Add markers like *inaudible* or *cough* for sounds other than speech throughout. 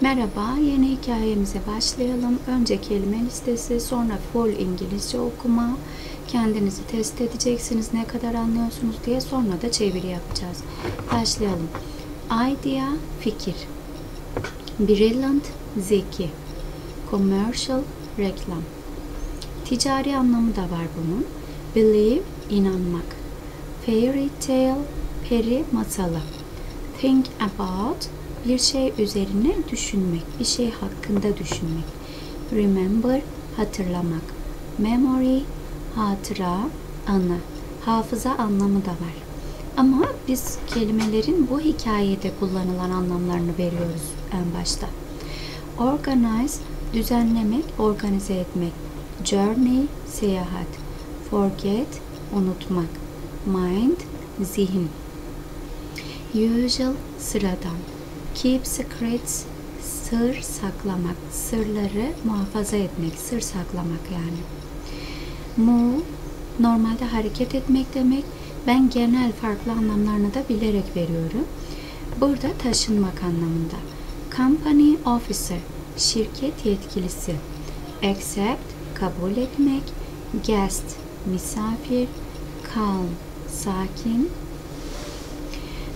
Merhaba, yeni hikayemize başlayalım. Önce kelime listesi, sonra full İngilizce okuma. Kendinizi test edeceksiniz ne kadar anlıyorsunuz diye. Sonra da çeviri yapacağız. Başlayalım. Idea, fikir. Brilliant, zeki. Commercial, reklam. Ticari anlamı da var bunun. Believe, inanmak. Fairy tale, peri masalı. Think about, bir şey üzerine düşünmek, bir şey hakkında düşünmek. Remember, hatırlamak. Memory, hatıra, anı. Hafıza anlamı da var. Ama biz kelimelerin bu hikayede kullanılan anlamlarını veriyoruz en başta. Organize, düzenlemek, organize etmek. Journey, seyahat. Forget, unutmak. Mind, zihin. Usual, sıradan. Keep secrets, sır saklamak, sırları muhafaza etmek, sır saklamak yani. Move, normalde hareket etmek demek. Ben genel farklı anlamlarını da bilerek veriyorum. Burada taşınmak anlamında. Company officer, şirket yetkilisi. Accept, kabul etmek. Guest, misafir. Calm, sakin.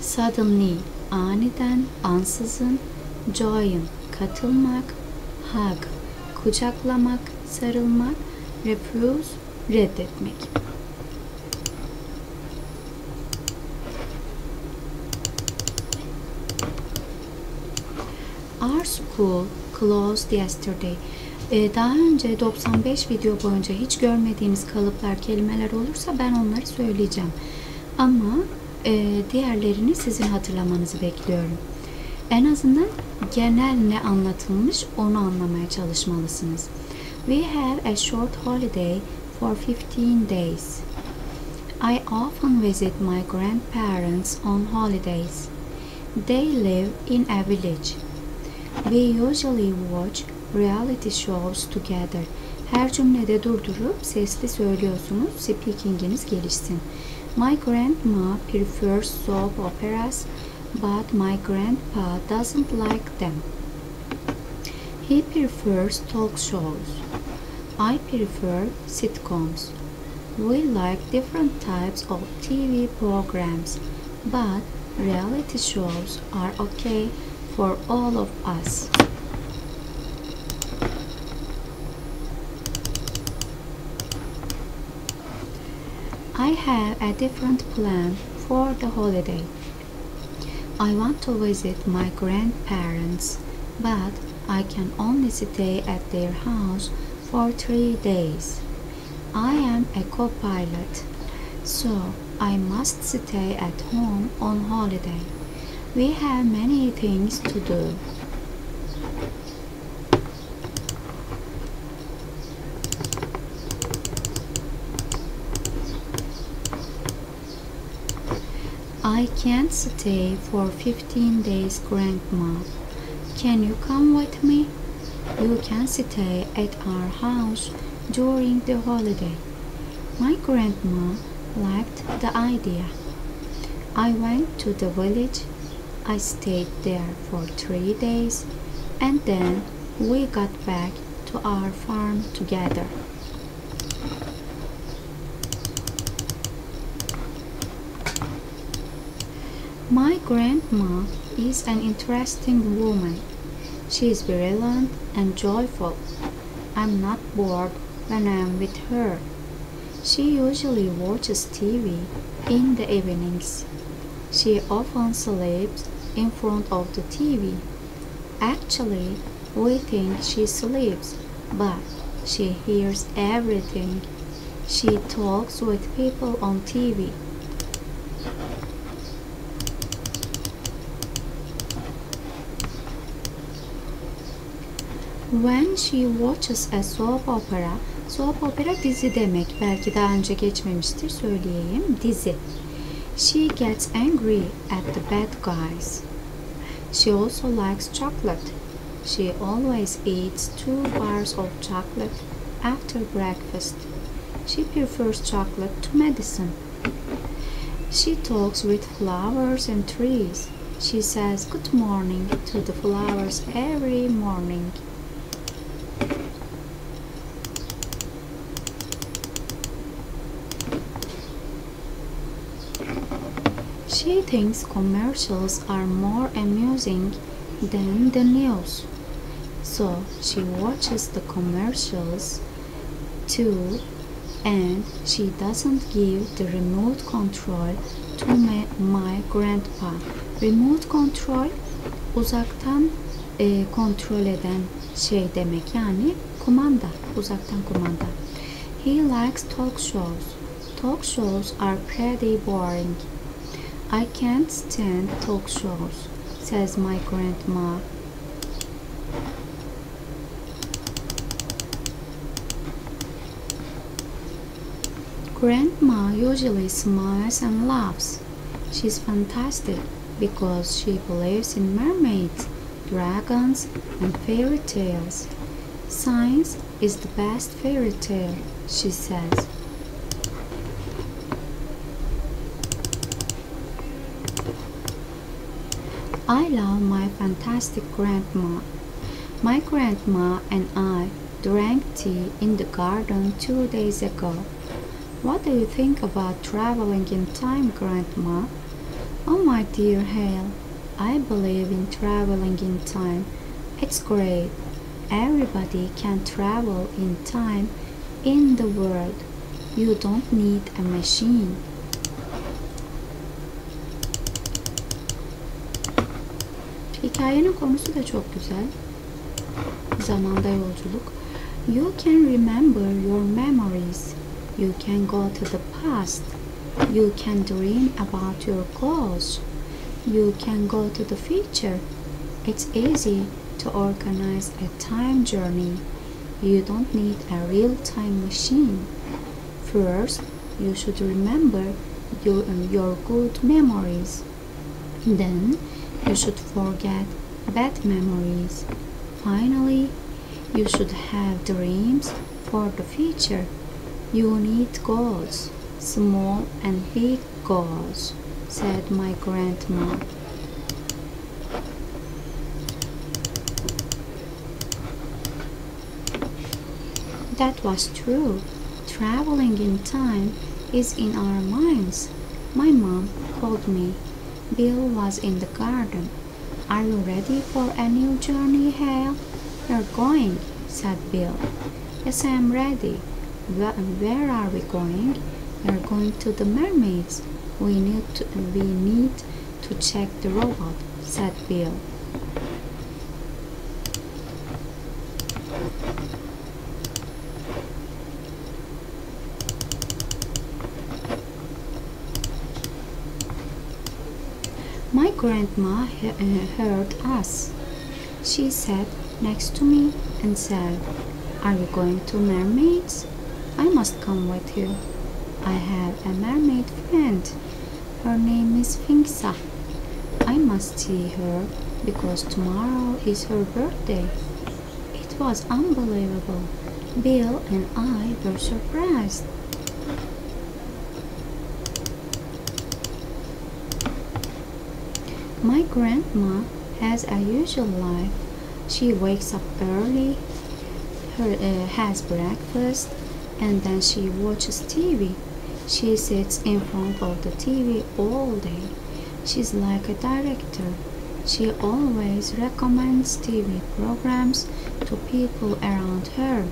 Suddenly, aniden, ansızın. Join, katılmak. Hug, kucaklamak, sarılmak. Refuse, reddetmek. Our school closed yesterday. Ee, daha önce 95 video boyunca hiç görmediğiniz kalıplar, kelimeler olursa ben onları söyleyeceğim. Ama e, diğerlerini sizin hatırlamanızı bekliyorum. En azından genel ne anlatılmış onu anlamaya çalışmalısınız. We have a short holiday for 15 days. I often visit my grandparents on holidays. They live in a village. We usually watch reality shows together. Her cümlede durdurup sesli söylüyorsunuz. Speaking'iniz gelişsin. My grandma prefers soap operas, but my grandpa doesn't like them. He prefers talk shows. I prefer sitcoms. We like different types of TV programs, but reality shows are okay for all of us. I have a different plan for the holiday. I want to visit my grandparents, but I can only stay at their house for three days. I am a co pilot, so I must stay at home on holiday. We have many things to do. I can't stay for 15 days, Grandma. Can you come with me? You can stay at our house during the holiday. My grandma liked the idea. I went to the village. I stayed there for three days and then we got back to our farm together. My grandma is an interesting woman. She is brilliant and joyful. I'm not bored when I'm with her. She usually watches TV in the evenings. She often sleeps in front of the TV. Actually, we think she sleeps, but she hears everything. She talks with people on TV. When she watches a soap opera, soap opera dizi demek. Belki daha önce geçmemiştir söyleyeyim. Dizi. She gets angry at the bad guys. She also likes chocolate. She always eats two bars of chocolate after breakfast. She prefers chocolate to medicine. She talks with flowers and trees. She says good morning to the flowers every morning. She thinks commercials are more amusing than the news. So she watches the commercials too and she doesn't give the remote control to my, my grandpa. Remote control uzaktan eh, e, kontrol eden şey demek yani kumanda, uzaktan kumanda. He likes talk shows. Talk shows are pretty boring. I can't stand talk shows, says my grandma. Grandma usually smiles and laughs. She's fantastic because she believes in mermaids, dragons, and fairy tales. Science is the best fairy tale, she says. I love my fantastic grandma. My grandma and I drank tea in the garden two days ago. What do you think about traveling in time, Grandma? Oh, my dear Hale, I believe in traveling in time. It's great. Everybody can travel in time in the world. You don't need a machine. Hikayenin konusu da çok güzel. Zamanda yolculuk. You can remember your memories. You can go to the past. You can dream about your goals. You can go to the future. It's easy to organize a time journey. You don't need a real time machine. First, you should remember your, your good memories. Then, you should forget bad memories. Finally, you should have dreams for the future. You need goals, small and big goals, said my grandma. That was true. Traveling in time is in our minds. My mom called me. Bill was in the garden. Are you ready for a new journey, Hale? We're going, said Bill. Yes, I am ready. Where, where are we going? We're going to the mermaids. We need to, we need to check the robot, said Bill. My grandma uh, heard us. She sat next to me and said, Are you going to mermaids? I must come with you. I have a mermaid friend. Her name is Finxa. I must see her because tomorrow is her birthday. It was unbelievable. Bill and I were surprised. My grandma has a usual life. She wakes up early, her, uh, has breakfast, and then she watches TV. She sits in front of the TV all day. She's like a director. She always recommends TV programs to people around her.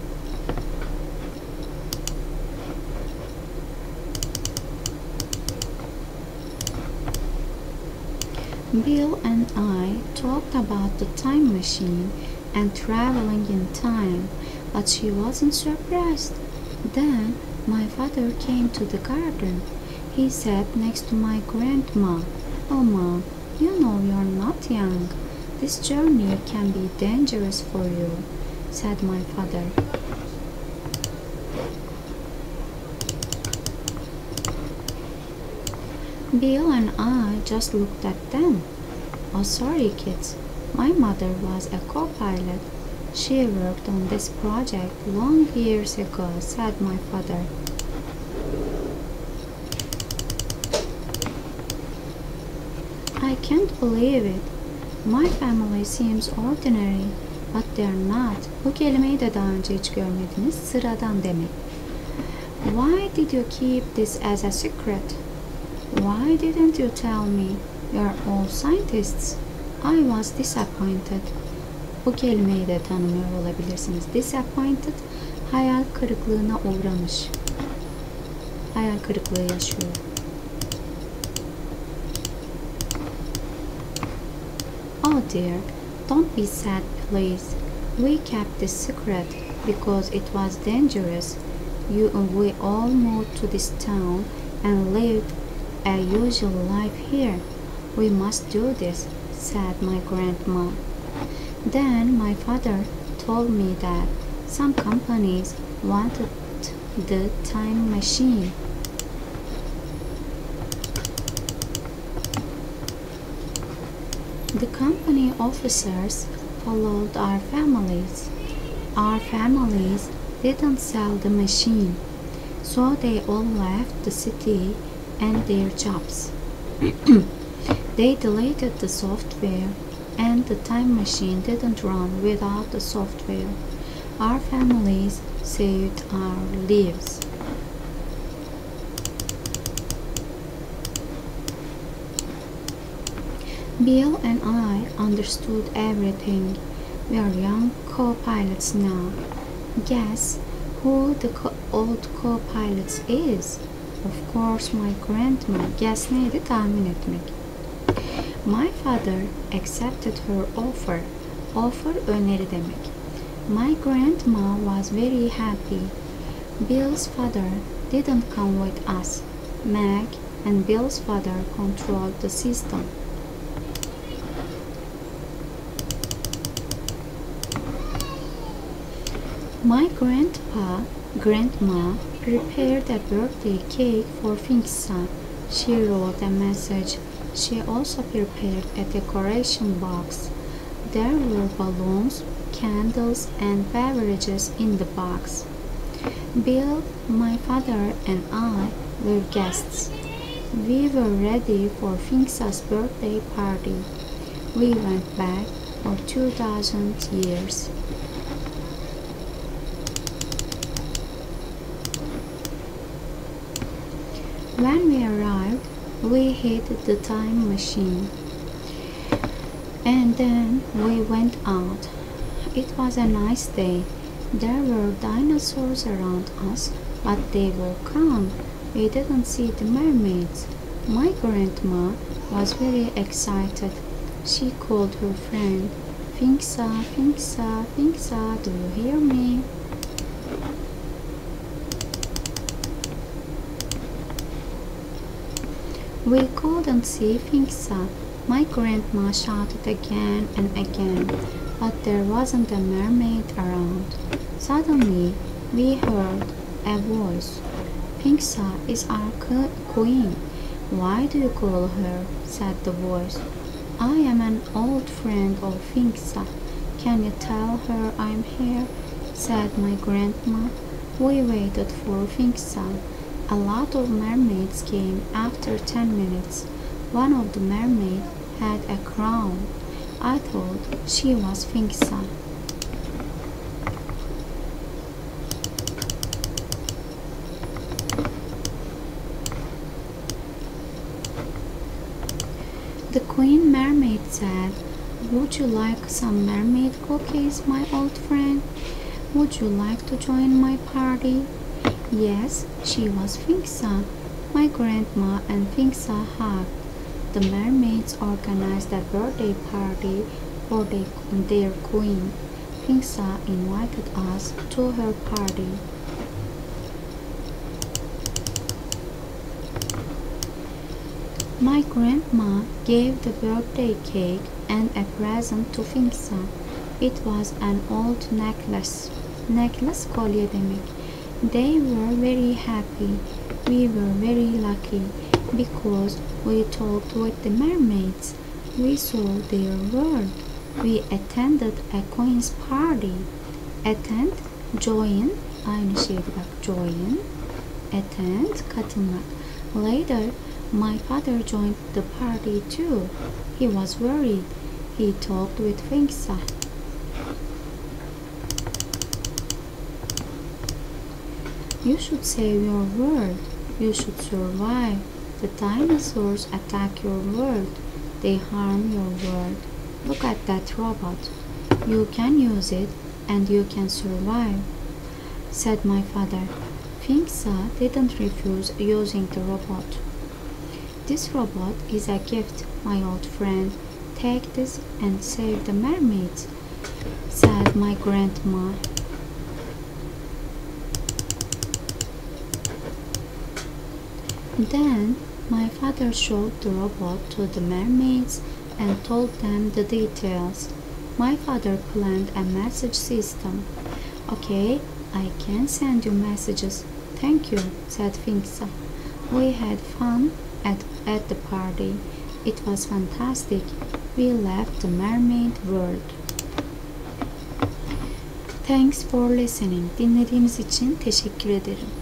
Bill and I talked about the time machine and traveling in time, but she wasn't surprised. Then my father came to the garden. He sat next to my grandma. Oh, mom, you know you're not young. This journey can be dangerous for you, said my father. Bill and I just looked at them. Oh, sorry, kids. My mother was a co pilot. She worked on this project long years ago, said my father. I can't believe it. My family seems ordinary, but they're not. Bu kelimeyi de daha önce hiç görmediniz. Sıradan demek. Why did you keep this as a secret? Why didn't you tell me? You're all scientists. I was disappointed. Bu kelimeyi de tanımıyor olabilirsiniz. Disappointed, hayal kırıklığına uğramış. Hayal kırıklığı yaşıyor. Oh dear, don't be sad, please. We kept this secret because it was dangerous. You and we all moved to this town and lived a usual life here. We must do this, said my grandma. Then my father told me that some companies wanted the time machine. The company officers followed our families. Our families didn't sell the machine, so they all left the city and their jobs. *clears throat* they deleted the software, and the time machine didn't run without the software. Our families saved our lives. Bill and I understood everything. We are young co-pilots now. Guess who the co- old co-pilot is? Of course my grandma. Guess neydi? Tahmin etmek. My father accepted her offer. Offer öneri demek. My grandma was very happy. Bill's father didn't come with us. Meg and Bill's father controlled the system. My grandpa, grandma prepared a birthday cake for Finksa. She wrote a message. She also prepared a decoration box. There were balloons, candles, and beverages in the box. Bill, my father, and I were guests. We were ready for Finksa's birthday party. We went back for 2000 years. When we arrived, we hit the time machine. And then we went out. It was a nice day. There were dinosaurs around us, but they were calm. We didn't see the mermaids. My grandma was very excited. She called her friend, Finksa, Finksa, Finksa, do you hear me? We couldn't see Finksa. My grandma shouted again and again, but there wasn't a mermaid around. Suddenly, we heard a voice. Finksa is our queen. Why do you call her? said the voice. I am an old friend of Finksa. Can you tell her I'm here? said my grandma. We waited for Finksa. A lot of mermaids came after ten minutes. One of the mermaids had a crown. I thought she was Finksa. The queen mermaid said, Would you like some mermaid cookies, my old friend? Would you like to join my party? Yes, she was Finksa. My grandma and Finksa hugged. The mermaids organized a birthday party for their queen. Finksa invited us to her party. My grandma gave the birthday cake and a present to Finksa. It was an old necklace. Necklace kolye demek. They were very happy. We were very lucky because we talked with the mermaids. We saw their world. We attended a queen's party. Attend, join, aynı şeydi bak join. Attend, katılmak. Later, My father joined the party too. He was worried. He talked with Finksa. You should save your world. You should survive. The dinosaurs attack your world. They harm your world. Look at that robot. You can use it and you can survive, said my father. Finksa didn't refuse using the robot. This robot is a gift, my old friend. Take this and save the mermaids, said my grandma. Then my father showed the robot to the mermaids and told them the details. My father planned a message system. Okay, I can send you messages. Thank you, said Finksa. We had fun at, at the party. It was fantastic. We left the mermaid world. Thanks for listening. Dinlediğiniz için teşekkür ederim.